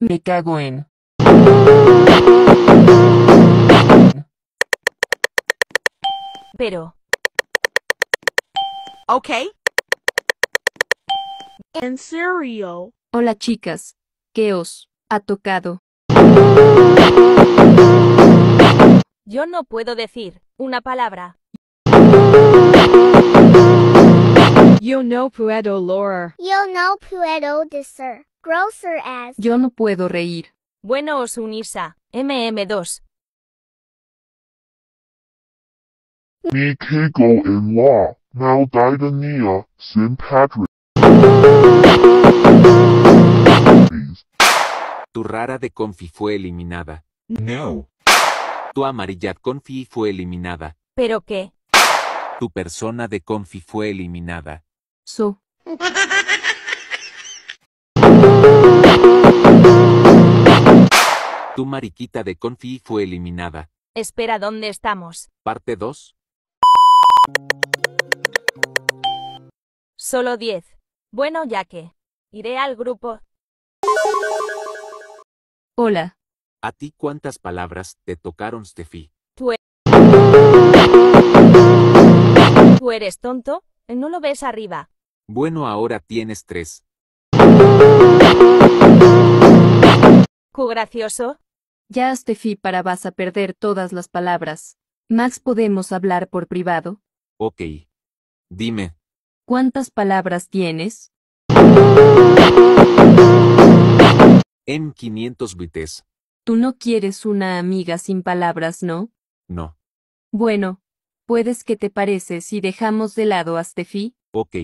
Me cago en. Pero, Okay. En serio. Hola chicas, ¿qué os ha tocado? yo no puedo decir una palabra. Yo no puedo lograr. Yo no puedo decir grosser as. Yo no puedo reír. Bueno, os unisa. MM2. Me cago en la maldita St. Patrick. Tu rara de Confi fue eliminada. No. Tu amarilla Confi fue eliminada. ¿Pero qué? Tu persona de Confi fue eliminada. So, Tu mariquita de Confi fue eliminada. Espera, ¿dónde estamos? Parte 2. Solo 10. Bueno, ya que. Iré al grupo. hola, ¿A ti cuántas palabras te tocaron, Steffi? ¿Tú eres tonto? ¿No lo ves arriba? Bueno, ahora tienes tres. ¿Cu gracioso? Ya Steffi para vas a perder todas las palabras. Max, ¿podemos hablar por privado? Ok. Dime, ¿Cuántas palabras tienes? en 500 bites. Tú no quieres una amiga sin palabras, ¿no? No. Bueno, ¿puedes qué te parece si dejamos de lado a Steffi? Ok.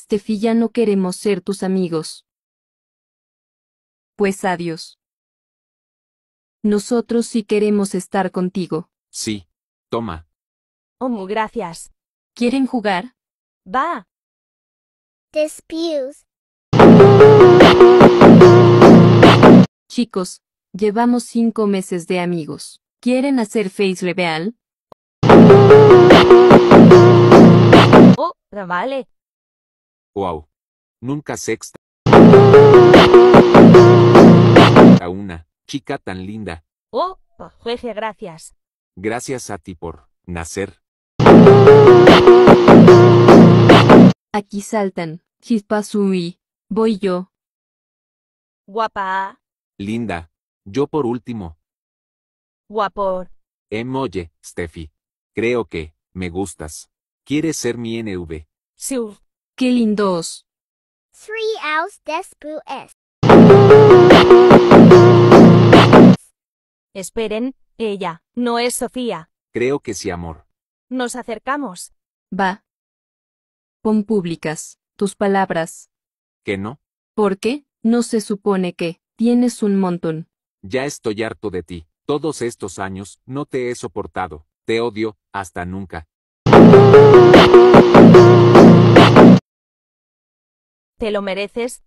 Steffi, ya no queremos ser tus amigos. Pues adiós. Nosotros sí queremos estar contigo. Sí. Toma. Oh, gracias. ¿Quieren jugar? Va. Disputes. Chicos, llevamos cinco meses de amigos. ¿Quieren hacer face reveal? Oh, vale. Wow. Nunca sexta. Chica tan linda. Oh, jeje, gracias. Gracias a ti por nacer. Aquí saltan. Chispazui. Voy yo. Guapa. Linda. Yo por último. Guapor. Emoye, Steffi. Creo que me gustas. ¿Quieres ser mi NV? Siu. ¡Qué lindos! Three outs disputes. Esperen, ella, no es Sofía. Creo que sí, amor. Nos acercamos. Va. Pon públicas. Tus palabras. ¿Que no? ¿Por qué? No se supone que. Tienes un montón. Ya estoy harto de ti. Todos estos años no te he soportado. Te odio, hasta nunca. ¿Te lo mereces?